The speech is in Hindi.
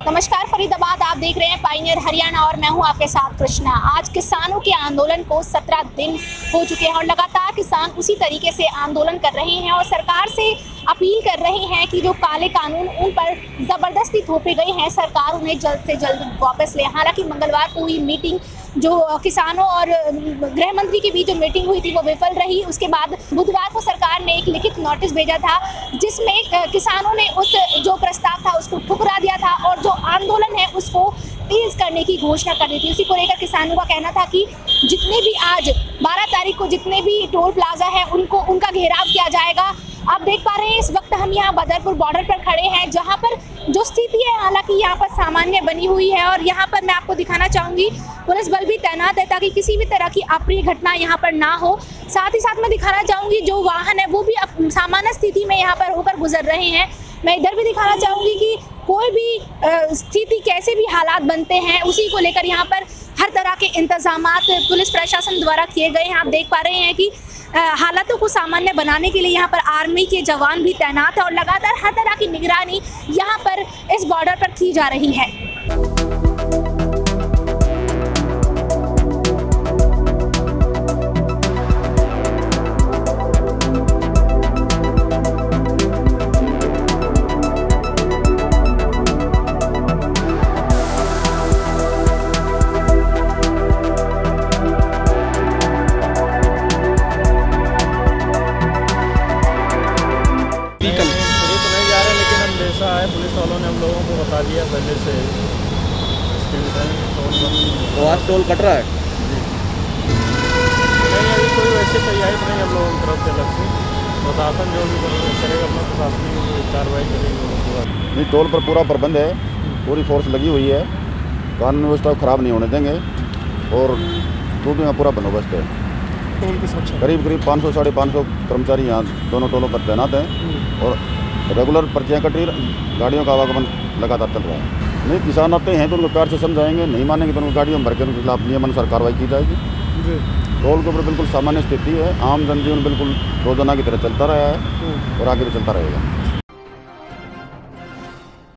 नमस्कार, फरीदाबाद आप देख रहे हैं पाइनियर हरियाणा और मैं हूँ आपके साथ कृष्णा। आज किसानों के आंदोलन को 17 दिन हो चुके हैं और लगातार किसान उसी तरीके से आंदोलन कर रहे हैं और सरकार से अपील कर रहे हैं कि जो काले कानून उन पर ज़बरदस्ती थोपे गए हैं, सरकार उन्हें जल्द से जल्द वापस ले। हालाँकि मंगलवार को हुई मीटिंग जो किसानों और गृह मंत्री के बीच जो मीटिंग हुई थी, वो विफल रही। उसके बाद बुधवार को सरकार ने एक लिखित नोटिस भेजा था, जिसमें किसानों ने उस, जो प्रस्ताव था, उसको ठुकरा दिया था और जो आंदोलन है, उसको तेज करने की घोषणा कर दी थी। उसी को लेकर किसानों का कहना था कि जितने भी आज 12 तारीख को जितने भी टोल प्लाजा है, उनको, उनका घेराव किया जाएगा। आप देख पा रहे हैं, इस वक्त हम यहाँ बदरपुर बॉर्डर पर खड़े हैं, जहाँ पर जो स्थिति है, हालाँकि यहाँ पर सामान्य बनी हुई है और यहाँ पर मैं आपको दिखाना चाहूँगी, पुलिस बल भी तैनात है ताकि किसी भी तरह की अप्रिय घटना यहाँ पर ना हो। साथ ही साथ मैं दिखाना चाहूँगी, जो वाहन है, वो भी सामान्य स्थिति में यहाँ पर होकर गुजर रहे हैं। मैं इधर भी दिखाना चाहूँगी कि कोई भी स्थिति, कैसे भी हालात बनते हैं, उसी को लेकर यहाँ पर हर तरह के इंतज़ाम पुलिस प्रशासन द्वारा किए गए हैं। आप देख पा रहे हैं कि हालातों को सामान्य बनाने के लिए यहाँ पर आर्मी के जवान भी तैनात है और लगातार हर तरह की निगरानी यहाँ पर इस बॉर्डर पर की जा रही है। पहले से। तो आज टोल कट रहा है? नहीं अभी कोई वैसी तैयारी तो नहीं हम लोगों की तरफ़ से अलग से प्रशासन जो भी करेगा अपना प्रशासनिक कार्रवाई करेगी। नहीं टोल पर पूरा प्रबंध है। पूरी फोर्स लगी हुई है। कानून व्यवस्था खराब नहीं होने देंगे। और ड्यूटी यहाँ पूरा बंदोबस्त है। करीब करीब पाँच सौ साढ़े पाँच सौ कर्मचारी यहाँ दोनों टोलों पर तैनात हैं। और रेगुलर पर्चियाँ कटी गाड़ियों का आवागमन लगातार चल रहा है। नहीं किसान आते हैं तो उनको प्यार से समझाएँगे नहीं मानेंगे तो उनको गाड़ियों में भर के उनके खिलाफ नियमानुसार कार्रवाई की जाएगी। टोल के ऊपर बिल्कुल सामान्य स्थिति है आम जनजीवन बिल्कुल रोज़ाना की तरह चलता रहा है और आगे भी चलता रहेगा।